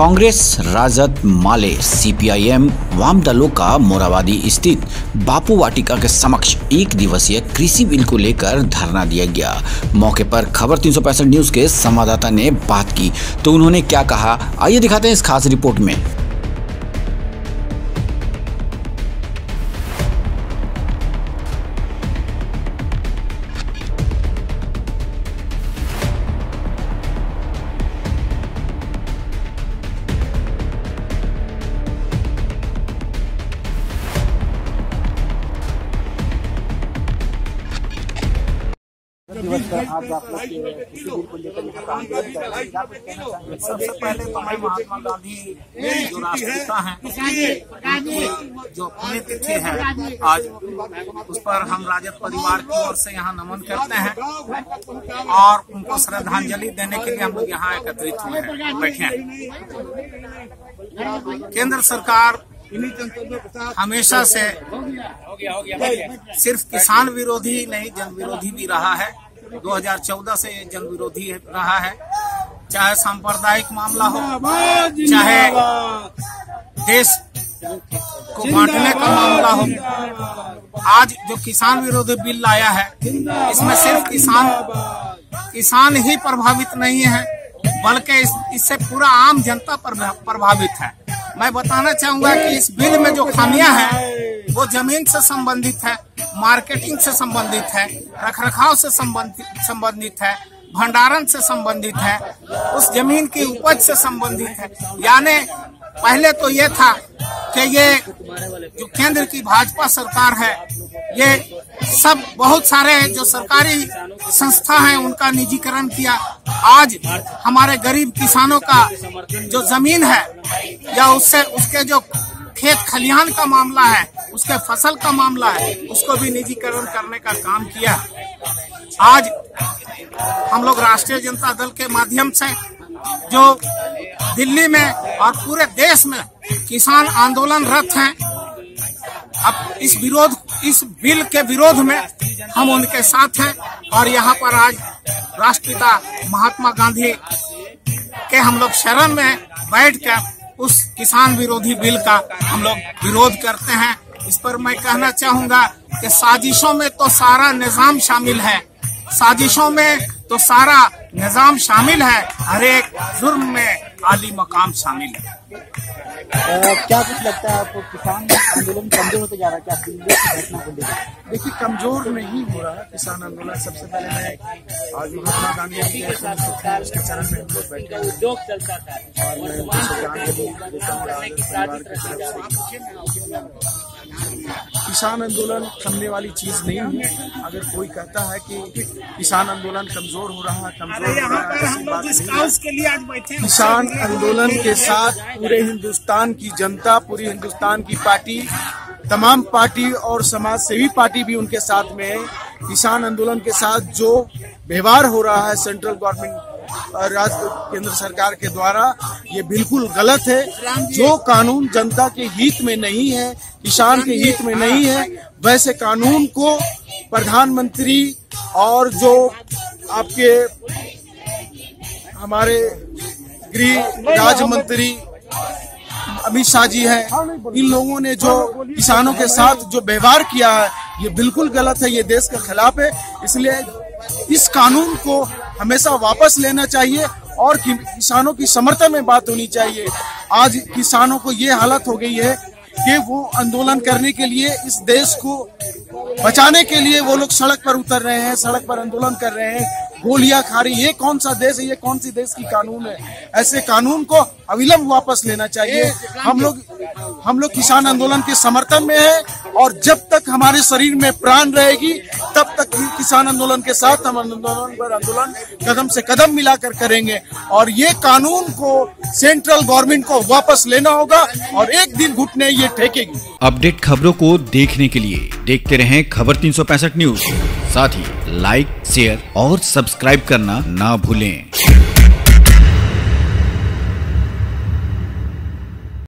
कांग्रेस, राजद, माले CPIM वाम दलों का मोराबादी स्थित बापू वाटिका के समक्ष एक दिवसीय कृषि बिल को लेकर धरना दिया गया। मौके पर खबर तीन सौ पैंसठ न्यूज़ के संवाददाता ने बात की। तो उन्होंने क्या कहा? आइए दिखाते हैं इस खास रिपोर्ट में। दिवस पर आज आप लोग के किसी बिल को लेकर यहाँ काम कर रहे क्या कुछ कहना चाहेंगे सबसे पहले तो मैं महात्मा गांधी जो राष्ट्रपिता हैं जो पुण्यतिथि है आज उस पर हम राजद परिवार की ओर से यहाँ नमन करते हैं और उनको श्रद्धांजलि देने के लिए हम लोग यहाँ एकत्रित हुए हैं बैठे हैं। केंद्र सरकार हमेशा से सिर्फ़ किसान विरोधी नहीं जन विरोधी भी रहा है। 2014 से जन विरोधी रहा है। चाहे सांप्रदायिक मामला हो चाहे देश को बांटने का मामला हो। आज जो किसान विरोधी बिल लाया है इसमें सिर्फ़ किसान किसान ही प्रभावित नहीं है बल्कि इससे इस, इससे पूरा आम जनता प्रभावित है। मैं बताना चाहूँगा कि इस बिल में जो खामियाँ हैं वो ज़मीन से संबंधित है। मार्केटिंग से संबंधित है, रखरखाव से संबंधित संबंधित है, भंडारण से संबंधित है, उस ज़मीन की उपज से संबंधित है। यानी पहले तो ये था कि ये जो केंद्र की भाजपा सरकार है, ये सब बहुत सारे जो सरकारी संस्था हैं, उनका निजीकरण किया। आज हमारे गरीब किसानों का जो ज़मीन है, या उससे, उसके जो खेत खलिहान का मामला है उसके फ़सल का मामला है, उसको भी निजीकरण करने का काम किया। आज हम लोग राष्ट्रीय जनता दल के माध्यम से जो दिल्ली में और पूरे देश में किसान आंदोलन रत हैं, अब इस विरोध, इस बिल के विरोध में हम उनके साथ हैं और यहाँ पर आज राष्ट्रपिता महात्मा गांधी के हम लोग शरण में बैठकर उस किसान विरोधी बिल का हम लोग विरोध करते हैं। इस पर मैं कहना चाहूँगा कि साजिशों में तो सारा निज़ाम शामिल है। साजिशों में तो सारा निज़ाम शामिल है। हर एक जुर्म में आली मकाम शामिल है। आ, क्या कुछ लगता है आपको किसान आंदोलन कमज़ोर होते जा रहा है? क्या की घटना को लेकर देखिए कमज़ोर नहीं हो रहा किसान आंदोलन। सबसे पहले मैं आज महात्मा गांधी जी के उसके चरण में हम लोग बैठे हैं। और मैं हूँ परिवार की तरफ़ से किसान आंदोलन थमने वाली चीज़ नहीं है। अगर कोई कहता है कि किसान आंदोलन कमज़ोर हो रहा है कमज़ोर हो रहा है है। किसान आंदोलन के साथ पूरे हिंदुस्तान की जनता पूरी हिंदुस्तान की पार्टी तमाम पार्टी और समाज सेवी पार्टी भी उनके साथ में है। किसान आंदोलन के साथ जो व्यवहार हो रहा है सेंट्रल गवर्नमेंट राज्य केंद्र सरकार के द्वारा ये बिल्कुल गलत है। जो कानून जनता के हित में नहीं है, किसान के हित में नहीं है, वैसे कानून को प्रधानमंत्री और जो आपके हमारे गृह राज्य मंत्री अमित शाह जी हैं, इन लोगों ने जो किसानों के साथ जो व्यवहार किया है, ये बिल्कुल गलत है, ये देश के खिलाफ है। इसलिए इस कानून को हमेशा वापस लेना चाहिए और किसानों की समर्थन में बात होनी चाहिए। आज किसानों को ये हालत हो गई है कि वो आंदोलन करने के लिए इस देश को बचाने के लिए वो लोग सड़क पर उतर रहे हैं सड़क पर आंदोलन कर रहे हैं। गोलियाँ खा रही ये कौन सा देश है? ये कौन सी देश की कानून है? ऐसे कानून को अविलंब वापस लेना चाहिए। हम लोग हम लोग किसान आंदोलन के समर्थन में है। और जब तक हमारे शरीर में प्राण रहेगी, तब तक किसान आंदोलन के साथ हम आंदोलन पर आंदोलन कदम से कदम मिलाकर करेंगे। और ये कानून को सेंट्रल गवर्नमेंट को वापस लेना होगा और एक दिन घुटने ये ठेकेगी। अपडेट खबरों को देखने के लिए देखते रहें खबर तीन सौ पैंसठ न्यूज़। साथ ही लाइक शेयर और सब्सक्राइब करना ना भूलें।